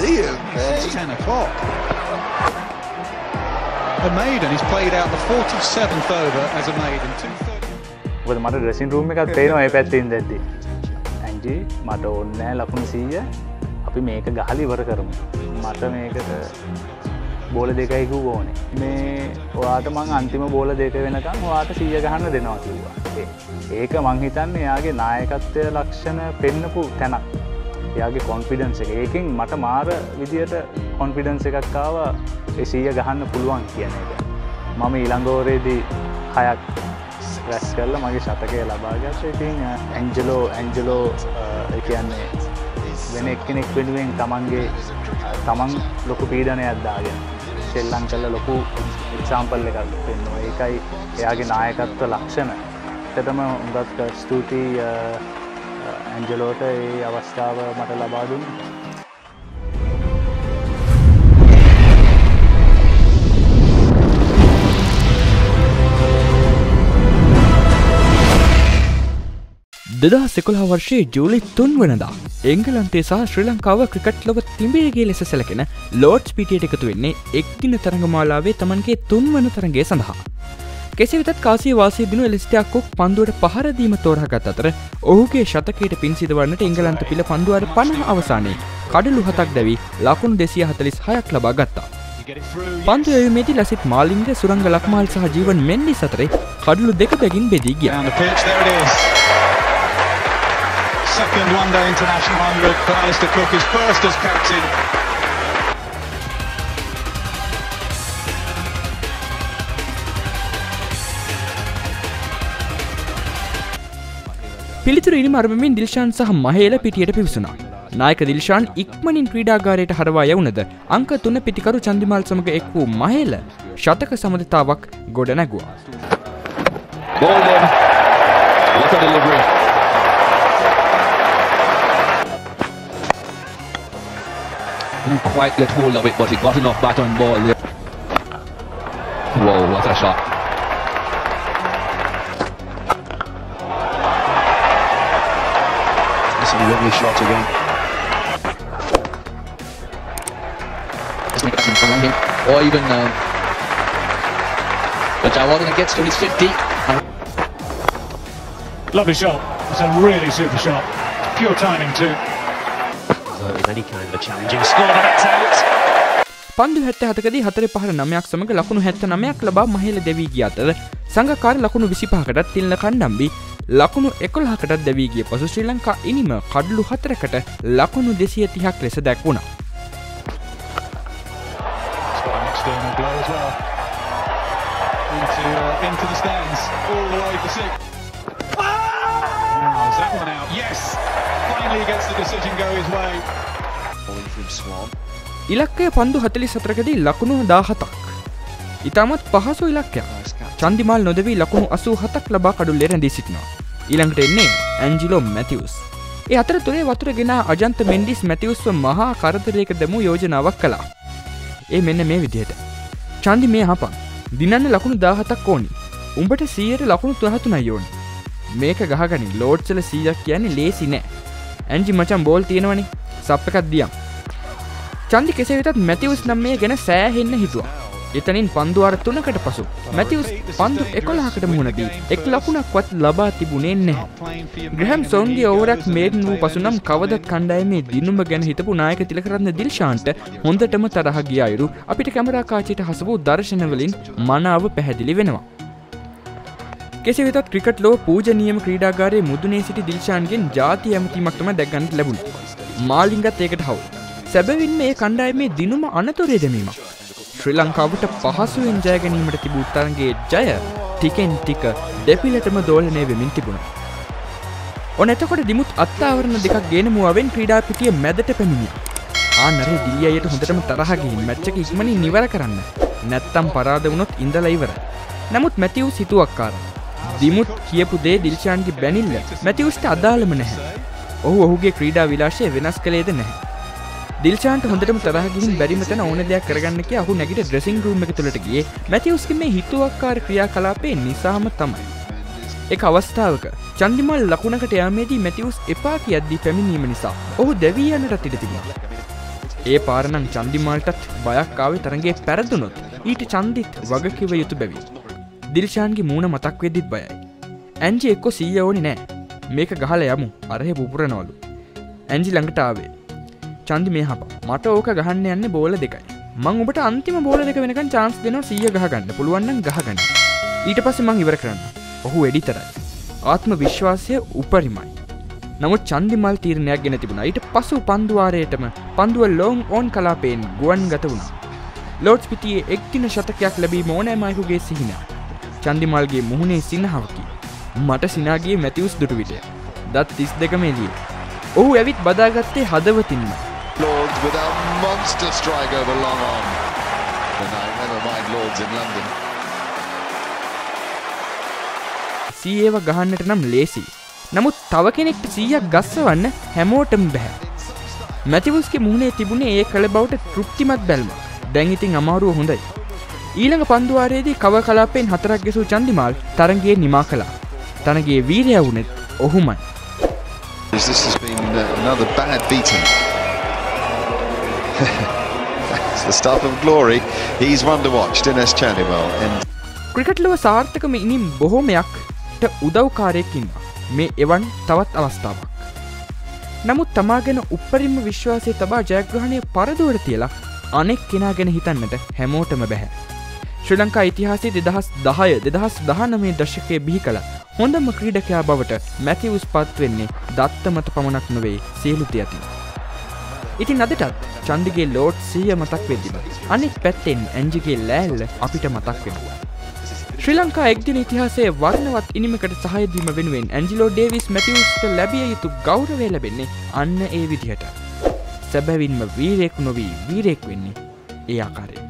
dear me. It's 10 o'clock. A maiden, he's played out the 47th over as a maiden. 230. මොකද මට dressing room එකක් පේනවා ඒ පැත්තින් දැද්දි Angie මට ඔන්නෑ ලකුණු සීය අපි මේක ගහලි වර කරමු මට මේකට බෝල දෙකයිකු ඕනේ මේ ඔයාට මං අන්තිම බෝල දෙක වෙනකම් වාට සීය ගහන්න දෙනවා කිව්වා ඒක මංහිතන්න එයාගේ නායකත්වය ලක්ෂණ පෙන්නපු තැනක් එයාගේ කොන්ෆිඩන්ස එක. ඒකින් මට මාර විදියට කොන්ෆිඩන්ස එකක්කාව එසීය ගහන්න පුළුවන් කියන එක. මම ඉළංගෝරේදී හයක් රැස් කරල මගේ ශතකය ලබාගත්ත ඉතින් ඇන්ජලෝ ඇන්ජලෝ කියන්නේ වෙන එක්කෙනෙක් වෙනුවෙන් තමන්ගේ තමන් ලොකු පීඩනයක් දාගෙන ශෙල්ලං කල්ල ලොකු එක්සාම්පල් එකක් පෙන්නවා ඒකයි එයාගේ නායකත්ව ලක්ෂණ. එතටම උගත් ස්තුතියි ඇන්ජලෝට ඒ අවස්ථාව මට ලබාදුන් දෙදා සෙකොලා වර්ෂයේ ජූලි තුන් වනදා එංගලන්තේ සහ ශ්‍රී ලංකාව ක්‍රිකට් ලොව තිඹේගේ ලෙස සැලකෙන ලෝඩ්ස් පිටියට එකතු වෙන්නේ එක්දින තරඟමාලාවේ තමන්ගේ තුන් වන තරගේ සඳහා. කෙසෙවිතත් කාසී වාසය දිනු එලිස්ටයක්කුක් පන්දුවට පහරදීම තෝරහගත් අතර ඔහුගේ ශතකයට පින්සිදවන්නට එංගලන්ත පිළ පන්දුවට පණහ අවසානයේ කඩලු හතක් දැවී ලකුණු දෙසිය හතලිස් හයක් ලබා ගත්තා. පන්තු එයමේති ලසිත් මාලින්ග සුරංග ලක්මාල් සහ ජීවන් මෙන්ඩි සතරේ කඩලු දෙක බැගින් බෙදී ගිය. Down the pitch, there it is. Second one day international hundred for Alistair Cook, his first as captain. පිළිතුර ඉනි මර්මමින් දිල්ශාන් සහ මහේල පිටියට පිවිසුනා. නායක දිල්ශාන් ඉක්මනින් ක්‍රීඩාගාරයට හරවා යවුනද අංක තුන්න පිටිකරු චන්දිමල් සමඟ එක් වූ මහේල ශතක සමඳතාවක් ගොඩ නැගුවා. Ball in. What a delivery. Didn't quite get hold of it, but he got enough bat on ball there. Whoa, what a shot. Lovely shot again. Or even um, but Jawadana gets to his 50. And Lovely shot. It's a really super shot. Pure timing too. It was any kind of a challenging score, but it's out. පන්දු හැත්ත හතකදී හතර පහර නමයක් සමඟ ලකුණු හැත්ත නමයක් ලබා මහල දෙවී ගිය අතර සංඝකාර ලකුණු විසිපහකටත් තිල්න කණ්ඩම්බි ලකුණු එකොල්හකටත් දැවී ගිය පසු ශ්‍රී ලංකා ඉනිම කඩලු හතරකට ලකුණු දෙසිය තිහක් ලෙස දැක්වුණා. Uh. ඉලක්කය පන්දු හතලි සතරකදී ලකුණු දාහතක්. ඉතාමත් පහසු ඉලක්කයක්. චන්දිමල් නොදවී ලකුණු අසූ හතක් ලබා කඩුල්ලෙ රැඳී සිටිනවා. ඊළඟට එන්නේ ඇන්ජිලෝ මැතිවස්. ඒ අතර තුරේ වතුර ගෙන අජන්ත මෙන්ඩිස් මැතිවස්ව මහා කරතරයක දැමූ යෝජනාවක් කලා. ඒ මෙන්න මේ විදිහට. චන්දි මේ හපන් දිනන්න ලකුණු දාහතක් ඕනි. උඹට සීයට ලකුණු තුහතුනයි යෝනි. මේක ගහගනි ලෝඩ්සල සීයක් කියන්නේ ලේසි නෑ. ඇන්ජි මචන් බෝල් තියෙනවනි සප් එකත් දියම්. චන්දි කෙසේවිතත් මැතිවස් නම් මේ ගැන සෑහෙන්න හිතුවා. එතනින් පන්දුවාර තුනකට පසු මැතිවස් පන්දු එකොළහකට මුහුණදී එක් ලකුණක්වත් ලබා තිබුණේ නැහැ. ග්‍රහම් සොන්ගේ ඕවරක් මේටන් වූ පසුනම් කවදත් කණ්ඩායමේ දිනුම ගැන හිතපු නායක තිලකරන්න දිල්ශාන්ට හොඳටම තරහ ගිය අයුරු අපිට කැමරාකාචයට හස වූ දර්ශනවලින් මනාව පැහැදිලි වෙනවා. කෙසි වෙතත් ක්‍රිකට් ලෝ පූජනියම ක්‍රීඩාගාරයේ මුදුනේ සිටි දිල්ශාන්ගෙන් ජාති ඇමතිමක්ටම දැක්ගන්නට ලැබුණ. මාලිංගත් ඒකට හවු. සැබවින් මේ කණ්ඩායමේ දිනුම අනතුරේ දැමීමක්. ශ්‍රී ලංකාවට පහසුවෙන් ජයගැනීමට තිබූ තරගේ ජය ටිකෙන් ටික දෙපිලටම දෝලනය වෙමින් තිබුණ. ඔන එතකොට දිමුත් අත්තාවරණ දෙකක් ගේනමුවෙන් ක්‍රීඩා පිටිය මැදට පැමිණිය. ආනරේ දිලියයට හොඳටම තරහගින් මැච්චක ඉක්මනින් නිවර කරන්න නැත්තම් පරාද වුණොත් ඉඳලා ඉවර. නමුත් මැතිව් සිතුවක්කාර. දිමුත් කියපු දේ දිල්ශාන්ගේ බැනිල්ල මැතිවස්ට අදාළම නැහැ. ඔහු ඔහුගේ ක්‍රීඩා විලාශය වෙනස් කළේද නැහැ. දිල්චාන්ට හොඳටම තරහගින් බැරිමතන ඕන දෙයක් කරගන්න කිය අහු නැගට ඩ්‍රෙසිං රූම එක තුළට ගිය මැතිවස්ක මේ හිතුවක්කාර ක්‍රියා කලාපේ නිසාම තමයි. එක අවස්ථාවක චන්දිමල් ලකුණකට යාමේදී මැතිවස් එපා කියද්දී පැමිණීම නිසා ඔහු දැවී යන්නට ඉඩ තිබුණා. ඒ පාරණං චන්දිමාල්ටත් බයක්කාවේ තරගේ පැරදුනොත් ඊට චන්දිත් වගකිව යුතු බැවි. දිල්ෂාන්ගේ මූුණ මතක් වෙදිත් බයයි. ඇන්ජි එක්කො සීය ඕනි නෑ මේක ගහල යමු අරහෙ පුපුරනවලු. ඇන්ජි ළඟටාවේ. චන්දි මේ හප මට ඕක ගහන්න යන්න බෝල දෙකයි. මං ඔබට අන්තිම බෝල දෙක වෙනකන් චාන්ස් දෙන සීය ගහගන්න පුළුවන්න්න ගහගන්න. ඊට පස්සේ මං ඉවර කරන්න. ඔහු එඩිතරයි. ආත්ම විශ්වාසය උපරිමයි. නමුත් චන්දිමල් තීරණයක් ගෙන තිබුණ ඊට පසු පන්දුවාරයටම පන්දුව ලෝන් ඕන් කලාපයෙන් ගුවන් ගත වුණා. ලෝඩ්ස් පිටියේ එක්තින ශතකයක් ලැබී මෝනෑමයකුගේ සිහින. චන්දිමල්ගේ මුහුණේ සිනහවකි. මට සිනාගේ මැතිවස් දුටු විටය. දත් තිස් දෙකමේදී. ඔහු ඇවිත් බදාගත්තේ හදවතින්ම. Lords with a monster strike over long on. And I never mind Lords in London. සීඒව ගහන්නට නම් ලේසි. නමුත් තව කෙනෙක්ට සීයක් ගස්සවන්න හැමෝටම බැහැ. මැතිවස්ගේ මුහුණේ තිබුණේ ඒ කළ බවට තෘප්තිමත් බැල්ම දැංඉතින් අමාරුව හොඳයි. ඊළඟ පන්දුවාරයේදී කව කලාපෙන් හතරක් ගෙසූ චන්දිමාල් තරගේ නිමා කලා. තනගේ වීරය වුනෙත් ඔහුමයි. This has been another bad beating. It's the stuff of glory. He's one to watch, Dinesh Chandimal. And ක්‍රිකට්ලව සාර්ථකම ඉනිම් බොහෝමයක්ට උදව්කාරයකින්න මේ එවන් තවත් අවස්ථාවක්. නමුත් තමාගෙන උපරිම විශ්වාසය තබා ජයග්‍රහණය පරදුවර තියලා අනෙක් කෙනා ගැන හිතන්නට හැමෝටම බැහැ. ශ්‍රී ලංකා ඉතිහාසේ දෙදහස් දහය දෙදහස් දහනමේ දශකය බිහි කළ හොඳම ක්‍රීඩකයා බවට මැතිවස් පත් වෙන්නේ දත්තමත පමණක් නොවේ සියලුති ඇති. ඉතින් අදටත් චන්දිගේ ලෝඩ් සීය මතක් වෙදිම අනික් පැත්තෙන් ඇන්ජිගේ ලෑල්ල අපිට මතක් වෙනවා. ශ්‍රී ලංකා එක්දින ඉතිහාසේ වර්ණවත් ඉනිමකට සහයදීම වෙනුවෙන් ඇන්ජිලෝ ඩේවිස් මැටියස්ට ලැබිය යුතු ගෞරවය ලැබෙන්නේ අන්න ඒ විදිහට. සැබැවින්ම වීරෙක් නොවී වීරෙක් වෙන්නේ ඒ ආකාරයෙන්.